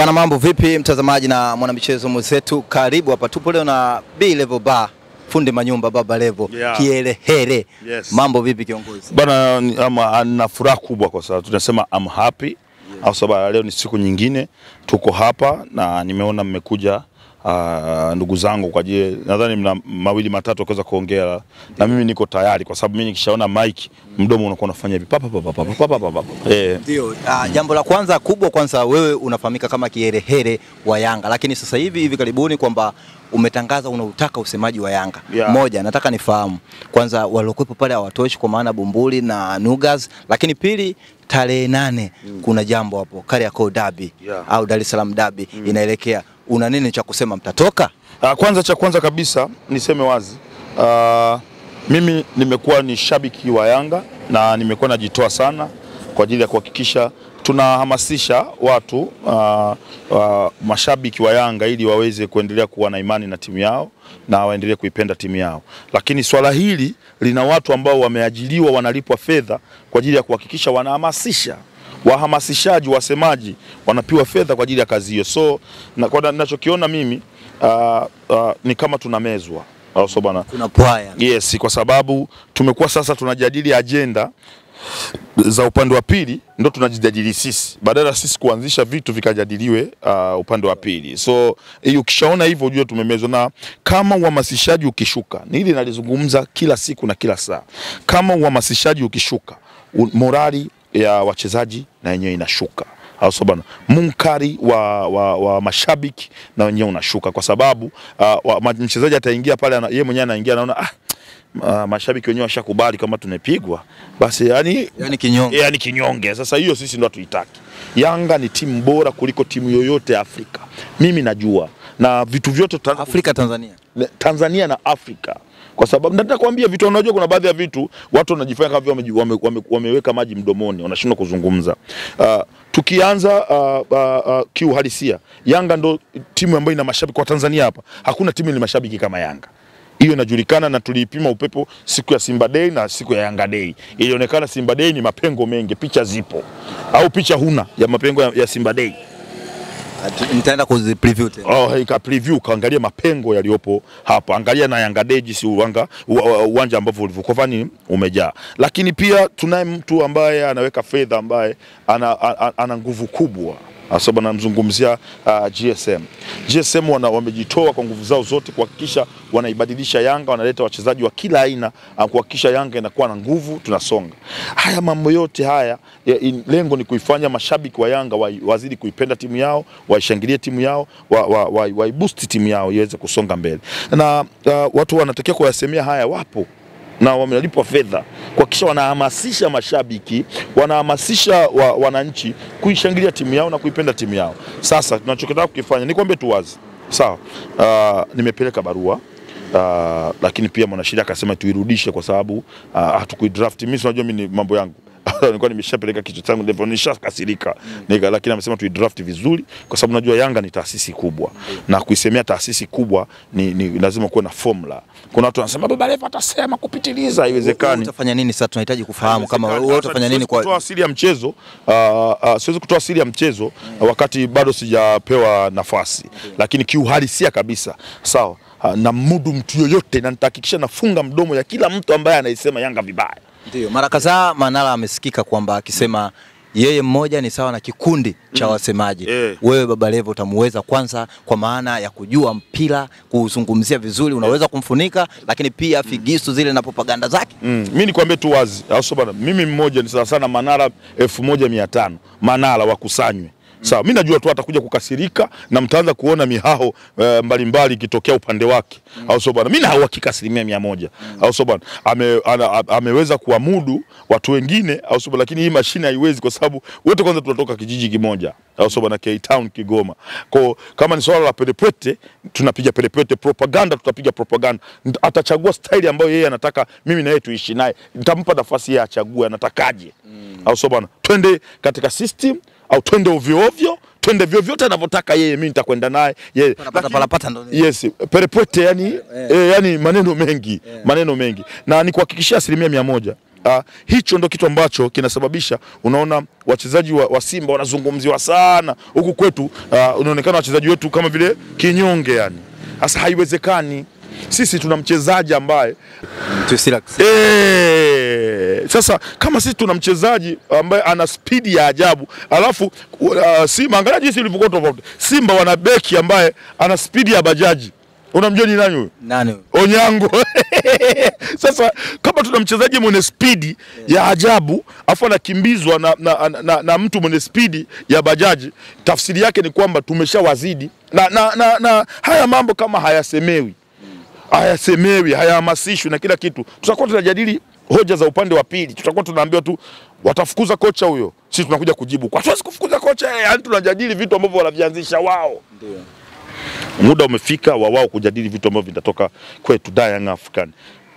Bana, mambo vipi mtazamaji na mwanamichezo mwenzetu, karibu hapa. Tupo leo na B Level Bar, fundi manyumba Baba Levo Yeah. Kiherehere. Yes. Mambo vipi kiongozi? Bana, ni- ama na furaha kubwa kwa sababu tunasema I'm happy au sababu leo ni siku nyingine tuko hapa na nimeona mmekuja ah, ndugu zangu kwa ajili nadhani mna mawili matatu kuweza kuongea na mimi niko tayari kwa sababu mimi nikishaona mic mdomo unakuwa unafanya hivi papa papa papa papa papa eh Ndio. ah, jambo la kwanza kubwa, kwanza wewe unafahamika kama kiherehere wa Yanga, lakini sasa hivi hivi karibuni kwamba umetangaza unautaka usemaji wa Yanga. Yeah. Moja, nataka nifahamu kwanza waliokuwepo pale hawatoshi kwa maana Bumbuli na Nugas, lakini pili tarehe nane mm. kuna jambo hapo Kariakoo dabi Yeah. au Dar es Salaam dabi mm. inaelekea. Una nini cha kusema, mtatoka? Uh, kwanza cha kwanza kabisa niseme wazi uh, mimi nimekuwa ni shabiki wa Yanga na nimekuwa najitoa sana kwa ajili ya kuhakikisha tunahamasisha watu uh, uh, mashabiki wa Yanga ili waweze kuendelea kuwa na imani na timu yao na waendelee kuipenda timu yao, lakini swala hili lina watu ambao wameajiriwa wanalipwa fedha kwa ajili ya kuhakikisha wanahamasisha wahamasishaji wasemaji wanapiwa fedha kwa ajili ya kazi hiyo. So na, kwa ninachokiona mimi uh, uh, ni kama tunamezwa au sio bana? Kuna pwaya. Yes, kwa sababu tumekuwa sasa tunajadili ajenda za upande wa pili ndo tunajijadili sisi, badala sisi kuanzisha vitu vikajadiliwe uh, upande wa pili. So hii ukishaona hivyo ujue tumemezwa, na kama uhamasishaji ukishuka, nili nalizungumza kila siku na kila saa, kama uhamasishaji ukishuka, morali ya wachezaji na yenyewe inashuka au sio bana? Munkari wa, wa, wa mashabiki na wenyewe unashuka, kwa sababu uh, wa- mchezaji ataingia pale, yeye mwenyewe anaingia anaona ah, uh, mashabiki wenyewe washakubali kama tumepigwa basi, yani yani, kinyonge. yani kinyonge. Sasa hiyo sisi ndo hatuitaki. Yanga ni timu bora kuliko timu yoyote Afrika, mimi najua, na vitu vyote Afrika Tanzania. Tanzania na Afrika kwa sababu nataka kuambia vitu, unajua kuna baadhi ya vitu watu wanajifanya kama wame, wame, wame, wameweka maji mdomoni, wanashindwa kuzungumza. Uh, tukianza uh, uh, uh, kiuhalisia, Yanga ndo timu ambayo ina mashabiki kwa Tanzania hapa, hakuna timu ni mashabiki kama Yanga. Hiyo inajulikana na tuliipima upepo siku ya Simba Day na siku ya Yanga Day. Ilionekana Simba Day ni mapengo mengi, picha zipo au picha huna ya mapengo ya, ya Simba Day Nitaenda kuzi preview tena. Oh, ika preview kaangalia mapengo yaliyopo hapa, angalia na Yanga Day jinsi uwanga uwanja ambavyo ulivyokuwa fani umejaa, lakini pia tunaye mtu ambaye anaweka fedha ambaye ana, ana, ana nguvu kubwa sababu namzungumzia uh, GSM. GSM wana, wamejitoa kwa nguvu zao zote kuhakikisha wanaibadilisha Yanga, wanaleta wachezaji wa kila aina uh, kuhakikisha Yanga inakuwa na nguvu, tunasonga. Haya mambo yote haya ya, in, lengo ni kuifanya mashabiki wa Yanga wa, wazidi kuipenda timu yao, waishangilie timu yao, wa, wa, wa, waibusti timu yao iweze kusonga mbele, na uh, watu wanatakiwa kuyasemea haya, wapo na wamelipwa fedha kuhakikisha wanahamasisha mashabiki, wanahamasisha wa, wananchi kuishangilia timu yao na kuipenda timu yao. Sasa tunachokitaka kukifanya ni kwambie tu wazi, sawa. Uh, nimepeleka barua uh, lakini pia mwanasheria akasema tuirudishe kwa sababu uh, hatukuidraft. Mimi unajua mimi ni mambo yangu nilikuwa nimeshapeleka kichwa changu ndipo nishakasirika nika, lakini amesema tuidraft vizuri, kwa sababu najua Yanga ni taasisi kubwa na kuisemea taasisi kubwa ni, ni lazima kuwe na formula. Kuna watu wanasema baba Levo atasema kupitiliza, haiwezekani. Utafanya nini sasa? Tunahitaji kufahamu kama wewe utafanya nini kwa kutoa asili ya mchezo uh, uh, siwezi kutoa asili ya mchezo wakati bado sijapewa nafasi, lakini kiuhalisia kabisa sawa, uh, na mudu mtu yoyote, na nitahakikisha nafunga mdomo ya kila mtu ambaye anaisema Yanga vibaya. Ndio, mara kadhaa Manara amesikika kwamba akisema yeye mmoja ni sawa na kikundi cha wasemaji. yeah. Wewe Baba Levo utamuweza kwanza, kwa maana ya kujua mpira, kuuzungumzia vizuri, unaweza kumfunika, lakini pia figisu zile na propaganda zake. Mm. Mi nikwambie tu wazi, au bana? Mimi mmoja ni sawa sana Manara elfu moja mia tano Manara wakusanywe Sawa, mimi najua tu atakuja kukasirika na mtaanza kuona mihaho eh, mbalimbali ikitokea upande wake, Mm. au sio bwana? Mimi na uhakika asilimia mia moja, au sio bwana? Ame, ana, ameweza kuamudu watu wengine, au sio? Lakini hii mashine haiwezi, kwa sababu wote kwanza tunatoka kijiji kimoja, au sio bwana? K Town Kigoma. Kwa kama ni swala la pelepete, tunapiga pelepete, propaganda tutapiga propaganda. Atachagua staili ambayo yeye anataka, mimi na yeye tuishi naye, nitampa nafasi yeye achague anatakaje, Mm. au sio bwana? Twende katika system au twende ovyo ovyo, twende vyovyote anavyotaka yeye, mimi nitakwenda naye yeye. Ndo- Yes, perepwete yani, yeah. eh, yani maneno mengi yeah. maneno mengi, na nikuhakikishia asilimia mia moja uh, hicho ndo kitu ambacho kinasababisha unaona wachezaji wa, wa Simba wanazungumziwa sana huku kwetu. Uh, unaonekana wachezaji wetu kama vile kinyonge yani. Sasa haiwezekani, sisi tuna mchezaji ambaye Tusila Eh, sasa kama sisi tuna mchezaji ambaye ana spidi ya ajabu alafu uh, Simba angalia jinsi ilivyokuwa tofauti. Simba wana beki ambaye ana spidi ya bajaji. Unamjua ni nani huyo? nani? Onyango. Sasa kama tuna mchezaji mwenye spidi ya ajabu afu anakimbizwa na, na, na, na, na mtu mwenye spidi ya bajaji, tafsiri yake ni kwamba tumeshawazidi na, na, na, na haya mambo kama hayasemewi hayasemewi hayahamasishwi na kila kitu, tutakuwa tunajadili hoja za upande wa pili, tutakuwa tunaambiwa tu watafukuza kocha huyo, sisi tunakuja kujibu kwa hatuwezi kufukuza kocha, yeye. yaani tunajadili vitu ambavyo wanavianzisha wao. Ndio Muda umefika wa wao kujadili vitu ambavyo vinatoka kwetu Young African.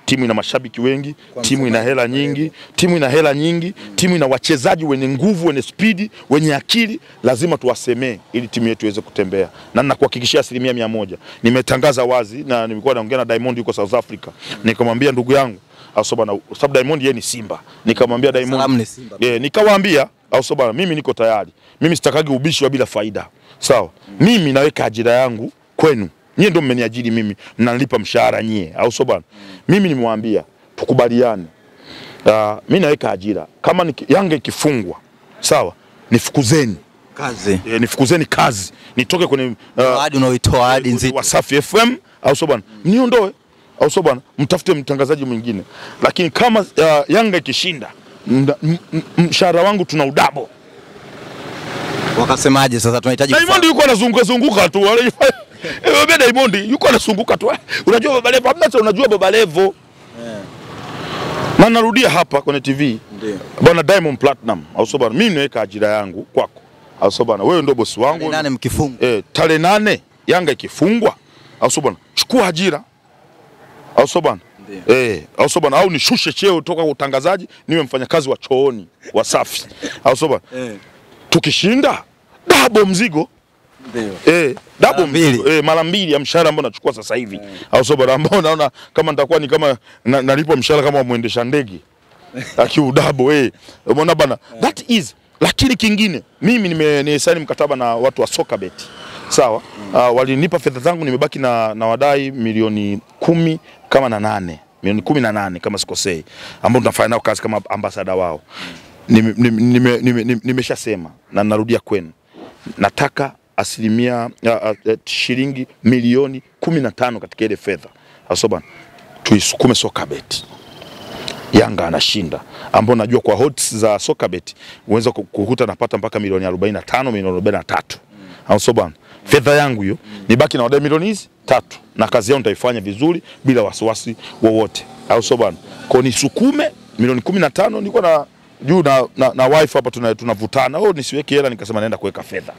Timu ina mashabiki wengi, timu ina hela nyingi, timu ina hela nyingi, timu ina wachezaji wenye nguvu, wenye spidi, wenye akili. Lazima tuwasemee ili timu yetu iweze kutembea, na nakuhakikishia asilimia mia moja. Nimetangaza wazi na nilikuwa naongea na Diamond yuko South Africa, nikamwambia ndugu yangu Asoba na sababu Diamond yeye ni Simba, nikamwambia Diamond. Eh, nikawaambia au mimi niko tayari. Mimi sitakagi ubishi wa bila faida. Sawa. Mimi naweka ajira yangu kwenu. Nyie ndio mmeniajiri mimi, mnanilipa mshahara nyie, au sio bwana? Mimi nimwambia tukubaliane. Uh, mimi naweka ajira. Kama ni, Yanga ikifungwa, sawa, nifukuzeni. Kazi. E, nifukuzeni kazi. Nitoke kwenye uh, Ahadi unaoitoa ahadi nzito. Wasafi FM au sio bwana, niondoe au sio bwana, mtafute mtangazaji mwingine. Lakini kama uh, Yanga ikishinda, mshahara wangu tuna udabo. Wakasemaje sasa tunahitaji Diamond yuko anazunguka zunguka tu. Wewe Diamond yuko anasumbuka tu. Unajua Baba Levo, hamna cha unajua Baba Levo. Na narudia hapa kwenye TV. Ndio. Bwana Diamond Platinum, au sio bwana, mimi naweka ajira yangu kwako. Au sio bwana, wewe ndio bosi wangu. nane mkifungwa. eh, tarehe nane Yanga ikifungwa, au sio bwana, chukua ajira, au sio bwana eh, au sio bwana, au nishushe cheo toka utangazaji niwe mfanyakazi wa chooni Wasafi, au sio bwana. Eh. Tukishinda dabo mzigo. Eh, Mara mbili. eh, mara mbili ya mshahara ambao nachukua sasa hivi, au sio bwana, ambao naona kama nitakuwa ni kama na, nalipwa mshahara kama mwendesha ndege. Akiu double eh, umeona bana, that is. Lakini kingine mimi nime nimesaini mkataba na watu wa soka beti sawa. Uh, walinipa fedha zangu, nimebaki na, na wadai milioni kumi kama na nane. Milioni kumi na nane kama sikosei, ambao tunafanya nao kazi kama ambasada wao. Nimeshasema nime, nime, nime, nime na narudia kwenu, nataka asilimia uh, shilingi milioni kumi na tano katika ile fedha. Asoba, tuisukume soka Yanga anashinda, ambao najua kwa odds za Sokabet bet uweza kukuta napata mpaka milioni 45 milioni 43, au so bwana? Fedha yangu hiyo nibaki na wadai milioni hizi tatu, na kazi yao nitaifanya vizuri bila wasiwasi wowote, au so bwana? Kwa nisukume milioni 15 nilikuwa na juu na, na, na wife hapa tuna- tunavutana, oh, nisiweke hela, nikasema naenda kuweka fedha,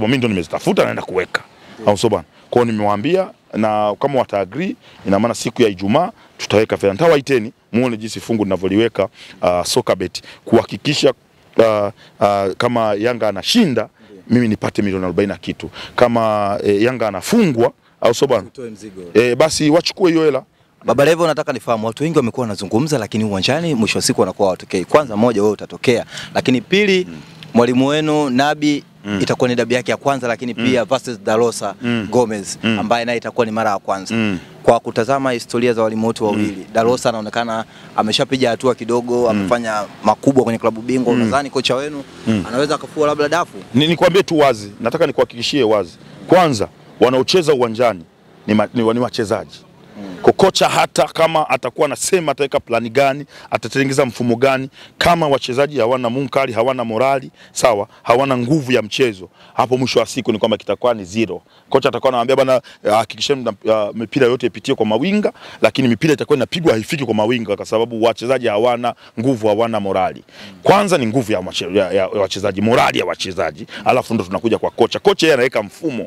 bwana? Mimi ndo nimezitafuta naenda kuweka, au sio bwana? Kwa nimewaambia na kama wata agree, ina maana siku ya Ijumaa tutaweka fedha. Nitawaiteni muone jinsi fungu linavyoliweka uh, Sokabet kuhakikisha uh, uh, kama Yanga anashinda mimi nipate milioni 40 na kitu, kama eh, Yanga anafungwa au sio bwana eh, basi wachukue hiyo hela. Baba Levo, nataka nifahamu, watu wengi wamekuwa wanazungumza, lakini uwanjani mwisho wa siku wanakuwa hawatokei. Kwanza moja, wewe utatokea, lakini pili, mwalimu wenu Nabi mm. itakuwa ni dabi yake ya kwanza, lakini mm. pia versus Darosa mm. Gomez mm. ambaye naye itakuwa ni mara ya kwanza. Mm. Kwa kutazama historia za walimu wote wawili, mm. Darosa anaonekana ameshapiga hatua kidogo, amefanya makubwa kwenye klabu bingwa. mm. Unadhani kocha wenu mm. anaweza akafua labda dafu? Ni, nikwambie tu wazi, nataka nikuhakikishie wazi, kwanza wanaocheza uwanjani ni, ma, ni, ni wachezaji Kwa kocha hata kama atakuwa anasema ataweka plani gani, atatengeneza mfumo gani, kama wachezaji hawana munkari, hawana morali, sawa, hawana nguvu ya mchezo, hapo mwisho wa siku ni kwamba kitakuwa ni zero. Kocha atakuwa anawaambia bana, eh, hakikisheni uh, mipira yote ipitie kwa mawinga, lakini mipira itakuwa inapigwa haifiki kwa mawinga, kwa sababu wachezaji hawana nguvu, hawana morali. Kwanza ni nguvu ya wachezaji, morali ya wachezaji, alafu ndo tunakuja kwa kocha. Kocha yeye anaweka mfumo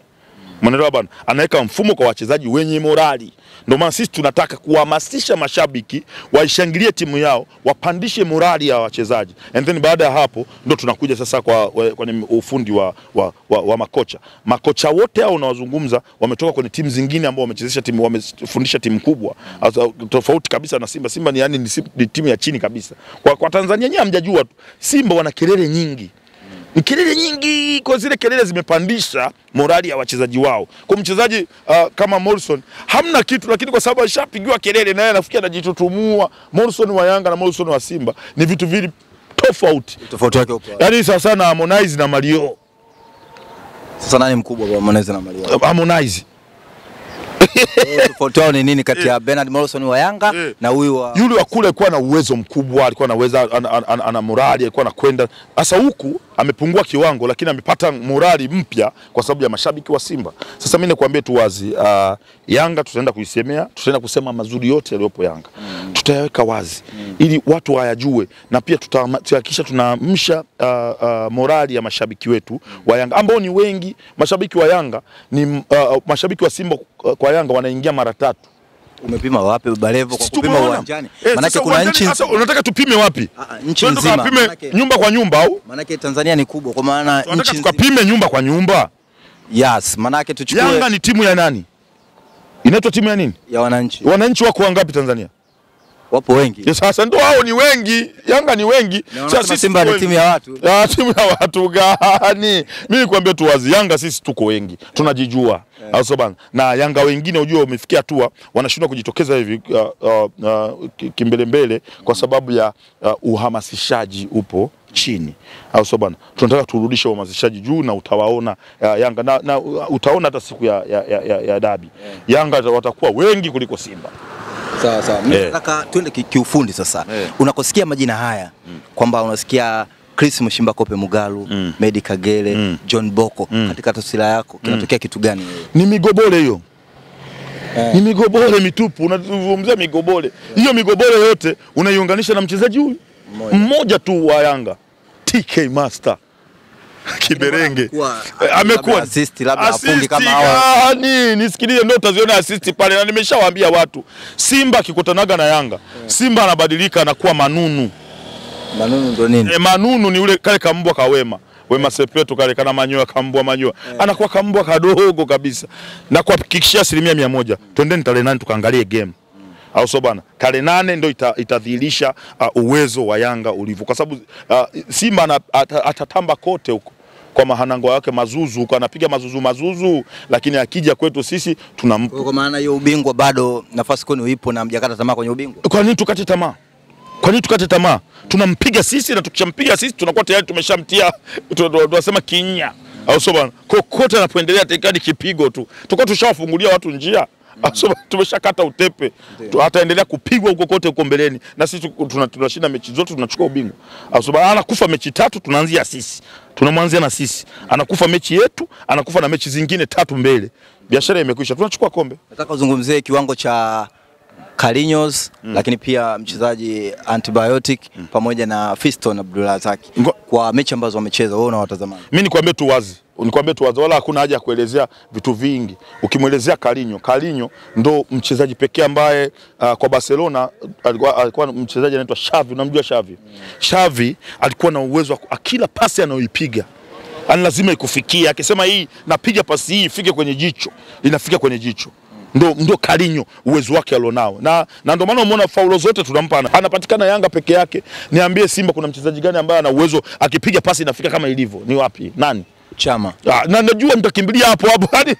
Umeelewa bana? Anaweka mfumo kwa wachezaji wenye morali. Ndio maana sisi tunataka kuhamasisha mashabiki waishangilie timu yao, wapandishe morali ya wachezaji. And then baada ya hapo ndio tunakuja sasa kwa kwa kwenye ufundi wa, wa, wa, wa makocha. Makocha wote hao unawazungumza wametoka kwenye timu zingine ambao wamechezesha timu wamefundisha timu kubwa. Tofauti kabisa na Simba. Simba ni yani ni, ni timu ya chini kabisa. Kwa, kwa Tanzania nyewe hamjajua tu. Simba wana kelele nyingi ni kelele nyingi, kwa zile kelele zimepandisha morali ya wachezaji wao. Kwa mchezaji uh, kama Morrison hamna kitu, lakini kwa sababu alishapigiwa kelele naye anafikia anajitutumua. Morrison wa Yanga na Morrison wa Simba ni vitu vili tofauti, Tofauti yake upo. yaani sawa sana Harmonize na Mario. Sasa nani mkubwa kwa Harmonize na Mario? Harmonize Tofauti yao ni nini kati ya Bernard Morrison wa Yanga Eh. na huyu wa yule wa kule alikuwa na uwezo mkubwa, alikuwa anaweza ana, ana, ana, ana morali, alikuwa anakwenda. Sasa huku amepungua kiwango, lakini amepata morali mpya kwa sababu ya mashabiki wa Simba. Sasa mimi nikwambie tu wazi, uh, Yanga tutaenda kuisemea, tutaenda kusema mazuri yote yaliyopo Yanga mm. tutayaweka wazi mm. ili watu wayajue, na pia tuta- tutahakikisha tunaamsha uh, uh, morali ya mashabiki wetu wa Yanga ambao ni wengi. Mashabiki wa Yanga ni uh, mashabiki wa Simba uh, kwa Yanga wanaingia mara tatu umepima wapi Baba Levo kwa kupima uwanjani? Eh, Maanake kuna nchi sasa unataka tupime wapi? Ah, ah, nchi nzima. tukapime nyumba kwa nyumba au Maanake Tanzania ni kubwa kwa maana nchi nzima. tukapime nyumba kwa nyumba? Yes, maanake tuchukue Yanga ni timu ya nani? Inaitwa timu ya nini? ya wananchi. Wananchi wako wangapi Tanzania? Wapo wengi. Ya sasa ndio hao ni wengi. Yanga ni wengi. Sasa Simba ni timu ya watu. Ah, timu ya watu gani? Mimi nikwambie tu wazi, Yanga sisi tuko wengi, tunajijua au sio bana? Na Yanga wengine unajua wamefikia hatua wanashindwa kujitokeza hivi uh, uh, uh, kimbele kimbelembele kwa sababu ya uh, uhamasishaji upo chini, au sio bwana? Tunataka turudishe uhamasishaji juu na utawaona uh, Yanga na, na utaona hata siku ya, ya, ya, ya, ya dabi Yanga watakuwa wengi kuliko Simba. Sawa sawa. Mimi Eh. nataka twende ki- kiufundi sasa. yeah. Unakosikia majina haya mm. kwamba unasikia Chris Mshimba Kope Mugalu, Mm. Medi Kagere, Mm. John Boko Mm. katika taswira yako kinatokea mm. kitu gani? Ni migobole hiyo Yeah. ni migobole mitupu, unazungumzia migobole hiyo. Yeah. Migobole yote unaiunganisha na mchezaji huyu Mmoja. mmoja tu wa Yanga, TK Master Kiberenge Amekuwa- Eh, assist, labda afungi kama hao gani? Nisikilize, ndio utaziona assist pale, na nimeshawaambia watu, Simba akikutanaga na Yanga, Simba anabadilika anakuwa manunu. Manunu ndo nini? E, manunu ni ule kale kambwa kawema Wema Sepetu kale kana manyoya kambwa manyoya anakuwa kambwa kadogo kabisa, na kuhakikishia asilimia mia moja. Twendeni tarehe nane tukaangalie game au sio bana? Tarehe nane ndio ita, itadhihirisha uh, uwezo wa Yanga ulivyo, kwa sababu uh, Simba atatamba kote huko kwa mahanango yake mazuzu huko, anapiga mazuzu mazuzu, lakini akija kwetu sisi tunampa. Kwa maana hiyo ubingwa bado nafasi kwenu ipo na mjakata tamaa kwenye ubingwa. Kwa nini tukate tamaa? Kwa nini tukate tamaa? Tunampiga sisi na tukishampiga sisi tunakuwa tayari tumeshamtia tu- tu- tunasema kinya. Au sio bwana? Kokote anapoendelea tekadi kipigo tu. Tuko tushawafungulia watu njia. Bana? Tumeshakata utepe. Ataendelea kupigwa huko kote huko mbeleni. Na sisi tu- tuna- tunashinda mechi zote tunachukua ubingwa. Sio? Anakufa mechi tatu tunaanzia sisi. Tunamwanzia na sisi. Anakufa mechi yetu, anakufa na mechi zingine tatu mbele. Biashara imekwisha. Tunachukua kombe. Nataka uzungumzie kiwango cha Carlinhos lakini pia mchezaji antibiotic mm. pamoja na Fiston Abdulrazak kwa mechi ambazo wamecheza, wewe unawatazama. Mimi nikwambie tu wazi nikwambie tu wala hakuna haja ya kuelezea vitu vingi. Ukimwelezea Kalinyo, Kalinyo ndo mchezaji pekee ambaye uh, kwa Barcelona alikuwa, alikuwa mchezaji anaitwa Xavi. Unamjua Xavi? Xavi alikuwa na uwezo wa kila pasi anayoipiga ani lazima ikufikie. Akisema hii napiga pasi hii ifike kwenye jicho, inafika kwenye jicho ndo, ndo Kalinyo uwezo wake alionao, na, na ndio maana umeona faulo zote tunampa, anapatikana Yanga peke yake. Niambie Simba kuna mchezaji gani ambaye ana uwezo akipiga pasi inafika kama ilivyo? Ni wapi? Nani? Chama. Ah, na najua mtakimbilia hapo hapo hadi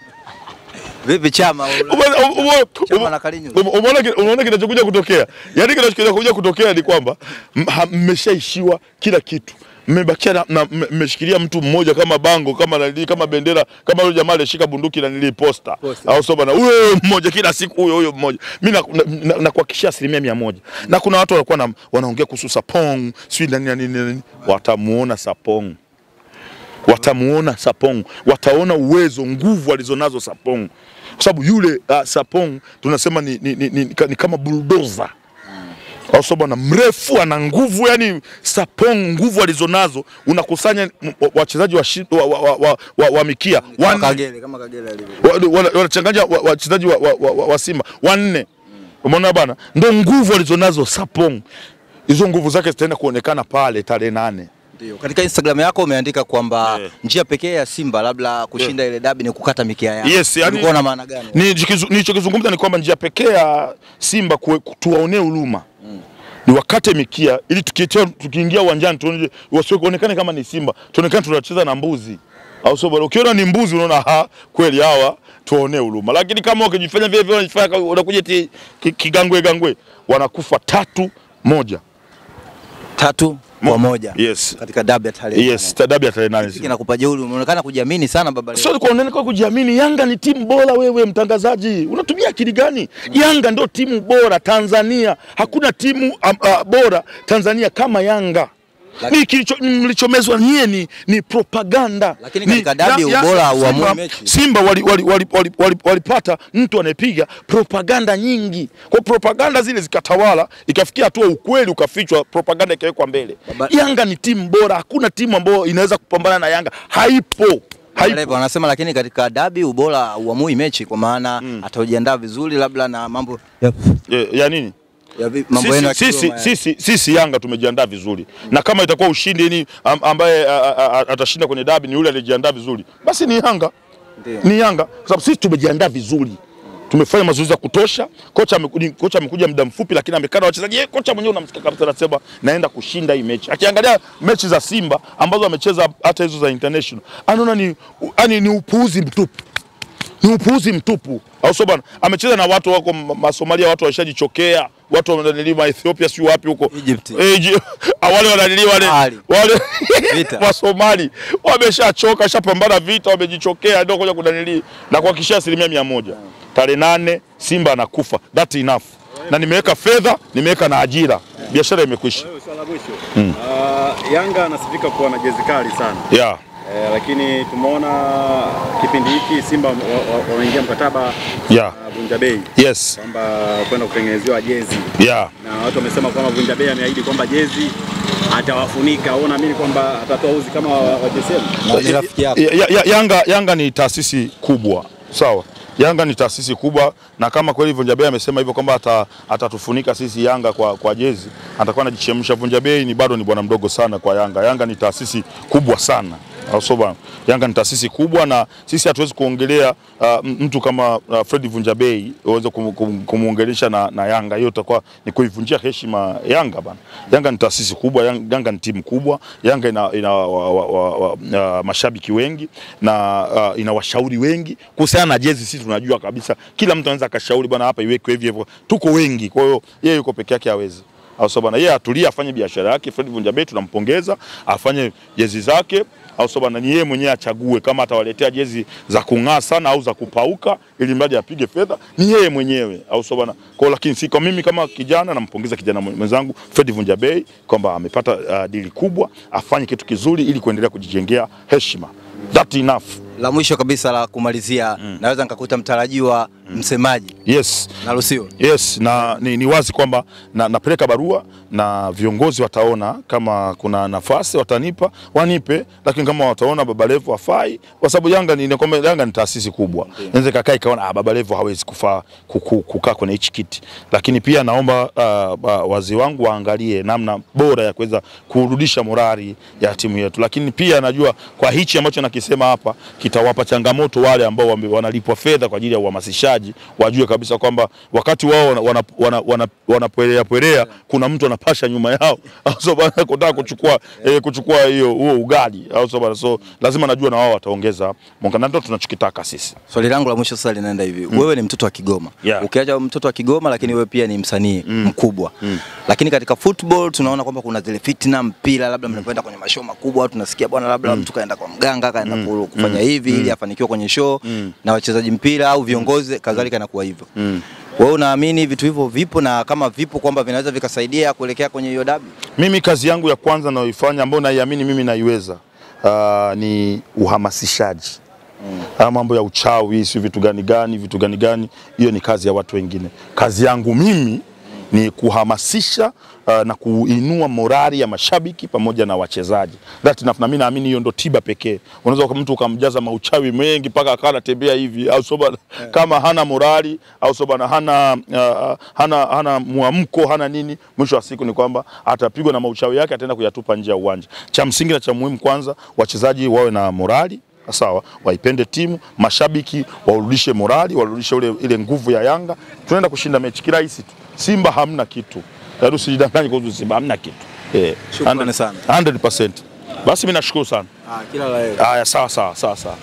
Vipi Chama? Umeona- kinachokuja kutokea, yaani kinachokuja kutokea ni kwamba mmeshaishiwa kila kitu. Mmebakia na- mmeshikilia mtu mmoja kama bango kama nani, kama bendera kama yule jamaa alishika bunduki na nili posta au sio bana, huyo mmoja kila siku huyo huyo mmoja. Mimi nakuhakikishia na, na, nakuhakikishia asilimia mia moja, na kuna watu walikuwa wanaongea kuhusu Sapong sijui nani nani nani, watamuona Sapong watamuona Sapong, wataona uwezo, nguvu alizonazo Sapong, kwa sababu yule uh, Sapong tunasema ni, ni, ni, ni, ni kama bulldozer. Au sio bwana, mrefu, ana nguvu, yani Sapong, nguvu alizonazo unakusanya wachezaji wa, wa, wa, wa, wa, wa, mikia. Wanachanganya wa- wachezaji wa, wa, wa, wa, wa Simba. Wanne, umeona bana, ndo nguvu alizonazo Sapong. Hizo nguvu zake zitaenda kuonekana pale tarehe nane. Ndio. Katika Instagram yako umeandika kwamba Yeah. njia pekee ya Simba labda kushinda yeah. ile dabi ni kukata mikia yao. Yes, yani- Ulikuwa na maana gani? Ni Nilichokizungumza ni kwamba njia pekee ya Simba tuwaonee huruma ni wakate mikia ili tukiingia uwanjani tuone- wasionekane kama ni Simba, tuonekane tunacheza na mbuzi au sio bwana? Ukiona ni mbuzi unaona ha, kweli hawa tuwaonee huruma, lakini kama ukijifanya vile vile unajifanya wanakuja unakuja ti kigangwe gangwe, wanakufa tatu moja. Tatu kwa moja. Yes. Katika dabi ya tarehe. Yes, dabi ya tarehe nane. Kina nakupa jeuri, umeonekana kujiamini sana baba leo. Sio kwa nini kwa kujiamini? Yanga ni timu bora. Wewe mtangazaji, unatumia akili gani? Yanga ndio timu bora Tanzania. Hakuna timu um, uh, bora Tanzania kama Yanga. Mlichomezwa nyie ni, ni propaganda. Lakini Ni- katika dabi ubora wa Simba- mechi. Simba walipata wali, wali, wali, wali, wali mtu anayepiga propaganda nyingi, kwa propaganda zile zikatawala, ikafikia hatua ukweli ukafichwa, propaganda ikawekwa mbele. Baba- Yanga ni timu bora, hakuna timu ambayo inaweza kupambana na Yanga, haipo. Haipo. Anasema lakini katika dabi ubora uamui mechi kwa maana mm. atajiandaa vizuri labda na mambo ya, ya, ya nini? Sisi, sisi, sisi, sisi Yanga tumejiandaa vizuri, mm. na kama itakuwa ushindi ni am, ambaye atashinda kwenye dabi ni yule aliyejiandaa vizuri, basi ni Yanga, Ndiyo. ni Yanga kwa sababu sisi tumejiandaa vizuri tumefanya mazoezi ya kutosha. Kocha kocha amekuja muda mfupi, lakini amekaa na wachezaji. Yeye kocha mwenyewe unamsikia kabisa anasema naenda kushinda hii mechi. Akiangalia mechi za Simba ambazo amecheza hata hizo za international, anaona ni, yani ni upuuzi mtupu ni upuuzi mtupu, au sio bwana? Amecheza na watu wako ma- Masomalia, watu washajichokea, watu wanadaliliwa Ethiopia, si wapi huko Egypt. Egypt. Egy- ah, wale wale wale Vita. Wasomali wameshachoka, washapambana vita, wamejichokea, ndio kuja kudanili na kuhakikishia asilimia mia moja tarehe nane Simba anakufa, that enough. Na nimeweka fedha, nimeweka na ajira, biashara imekwisha. Wewe, Swala la mwisho Ah, Yanga anasifika kuwa na jezi kali sana Yeah. Eh, lakini tumeona kipindi hiki Simba wa- wa- wameingia mkataba Yeah. na Vunja Bei Yes. kwamba kwenda kutengenezewa jezi Yeah. na watu wamesema kwamba Vunja Bei ameahidi kwamba jezi atawafunika. Au naamini kwamba atatoa uzi kama wa, Yanga, Yanga ni taasisi kubwa sawa. Yanga ni taasisi kubwa, na kama kweli Vunja Bei amesema hivyo kwamba atatufunika ata- sisi Yanga kwa, kwa jezi, atakuwa anajichemsha. Vunja Bei ni bado ni bwana mdogo sana kwa Yanga. Yanga ni taasisi kubwa sana au bwana? Yanga ni taasisi kubwa na sisi hatuwezi kuongelea uh, mtu kama uh, Fred Vunjabei uweze kum, kum, kumuongelesha na, na Yanga. Hiyo itakuwa ni kuivunjia heshima Yanga bana. Yanga ni taasisi kubwa, Yanga, ni timu kubwa. Yanga ina, ina wa, wa, wa, wa, uh, mashabiki wengi na uh, ina washauri wengi kuhusiana na jezi. Sisi tunajua kabisa kila mtu anaweza akashauri bwana, hapa iwekwe hivi hivyo, tuko wengi. Kwa hiyo yeye yuko peke yake hawezi au sio bwana, yeye atulie afanye biashara yake. Fred Vunjabei tunampongeza, afanye jezi zake au sio bwana, ni yeye mwenyewe achague kama atawaletea jezi za kung'aa sana au za kupauka, ili mradi apige fedha, ni yeye mwenyewe au sio bwana. Kwa lakini si kwa mimi kama kijana, nampongeza kijana mwenzangu Fred Vunja Bei kwamba amepata uh, dili kubwa, afanye kitu kizuri ili kuendelea kujijengea heshima. That enough. La mwisho kabisa la kumalizia, mm. naweza nikakuta mtarajiwa mm. msemaji Yes. naruhusiwa. Yes, na ni, ni wazi kwamba na, napeleka barua na viongozi wataona kama kuna nafasi watanipa wanipe, lakini kama wataona Baba Levo hafai, kwa sababu Yanga ni, kwamba Yanga ni taasisi kubwa, okay. naweza kakaa ikaona ah, Baba Levo hawezi kufaa kukaa kwenye hichi kiti, lakini pia naomba uh, uh, wazee wangu waangalie namna bora ya kuweza kurudisha morali ya timu yetu, lakini pia najua kwa hichi ambacho nakisema hapa kitawapa changamoto wale ambao wanalipwa fedha kwa ajili ya uhamasishaji, wajue kabisa kwamba wakati wao wanapoelea wana, wana, wana pwelea, kuna mtu anapasha nyuma yao au so bana kutaka kuchukua eh, kuchukua hiyo huo ugali au so bana, so lazima najua na wao wataongeza mwanga, na ndio tunachokitaka sisi. Swali langu la mwisho sasa linaenda hivi. mm. Wewe ni mtoto wa Kigoma. Yeah. Ukiacha mtoto wa Kigoma lakini wewe pia ni msanii mm. mkubwa. mm. Lakini katika football tunaona kwamba kuna zile fitna mpira labda mnapoenda kwenye mashow makubwa tunasikia bwana labda mtu kaenda kwa mganga kaenda mm. kufanya hivi mm. ili afanikiwe kwenye show mm. na wachezaji mpira au viongozi kadhalika inakuwa hivyo. mm. Wewe unaamini vitu hivyo vipo na kama vipo kwamba vinaweza vikasaidia kuelekea kwenye hiyo dabi? Mimi kazi yangu ya kwanza nayoifanya ambayo naiamini mimi naiweza, uh, ni uhamasishaji mm. mambo ya uchawi, si vitu gani gani, vitu gani gani, hiyo ni kazi ya watu wengine. Kazi yangu mimi ni kuhamasisha uh, na kuinua morali ya mashabiki pamoja na wachezaji. That enough, na mimi naamini hiyo ndo tiba pekee. Unaweza kwa mtu ukamjaza mauchawi mengi mpaka akawa anatembea hivi au soba yeah. kama hana morali au soba na hana, uh, hana, hana mwamko hana nini, mwisho wa siku ni kwamba atapigwa na mauchawi yake, ataenda kuyatupa nje ya uwanja. Cha msingi na cha muhimu, kwanza wachezaji wawe na morali sawa, waipende timu, mashabiki waurudishe morali, warudishe ile nguvu ya Yanga. Tunaenda kushinda mechi kirahisi tu. Simba hamna kitu, usijidanganye kuhusu Simba, hamna kitu eh, Shukrani sana. 100%. Basi mimi nashukuru sana. Ah, kila la heri. Haya, sawa sawa sawa sawa.